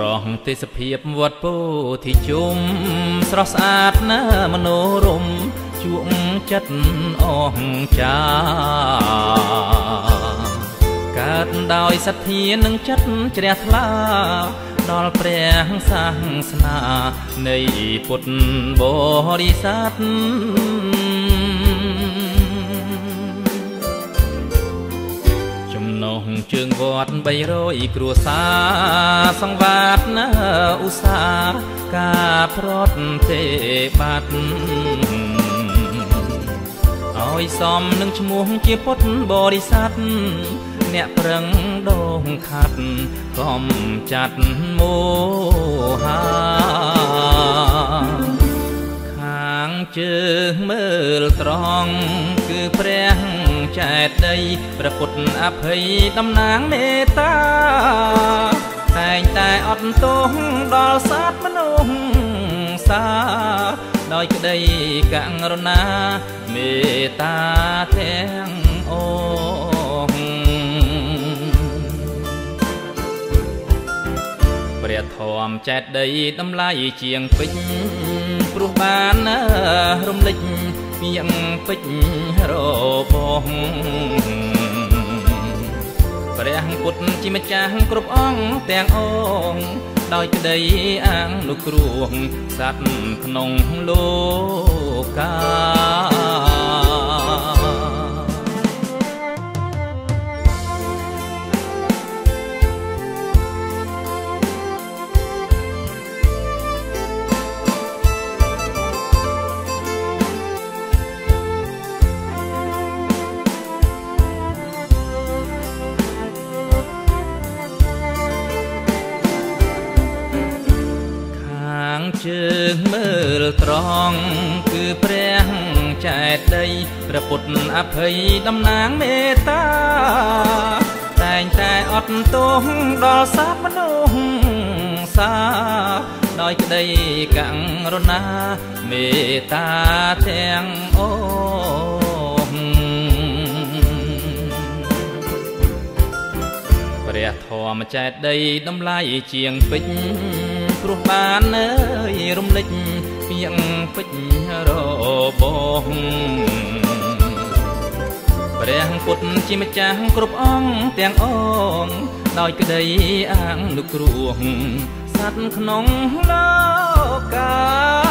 រស់ទេសភាពវត្តពោធិជុំស្រស់ស្អាតណាមនោរមជួ ងចិត្តអស់ចាកើតដោយសទ្ធានឹងចិត្តជ្រះថ្លា ដល់ព្រះសាសនានៃពុទ្ធបរិស័ទនោះជើងវត្ត300គ្រួសារសង្វាតណាឧស្សាហ៍ការប្រត់ទេបាត់ ឲ្យសមនឹងឈ្មោះជាពុទ្ធបរិស័ទអ្នកប្រឹងដងខាត់កំចាត់មោហាខាងជើងមើលត្រង់គឺព្រះចែកដីព្រះពុទ្ធអភ័យតំណាងមេត្តាតែងតែអត់ទោសដល់សត្វមនុស្សសា ដោយក្តីករុណាមេត្តាទាំងអូព្រះធម៌ចែកដីតម្លៃជាងពេជ្រព្រោះបានរំលេចយ៉ាងពេជ្ររបស់ព្រះពុទ្ធជាម្ចាស់គ្រប់អង្គទាំងអង្គ ដោយក្តីអាងលោកគ្រួងសត្វក្នុងលោកា ជើងមើលត្រង់គឺព្រះចែកដីព្រះពុទ្ធអភ័យតំណាងមេត្តា តែងតែអត់ទោសដល់សត្វមនុស្សសាដោយក្តីករុណាមេត្តាទាំងអូព្រះធម៌ចែកដីតម្លៃជាងពេជ្រ ព្រោះបានអើយរំលេចពីងពេជ្ររបស់ព្រះពុទ្ធជាម្ចាស់គ្រប់អង្គទាំងអង្គដោយក្តីអាងនុគ្រោះសត្វក្នុងលោកា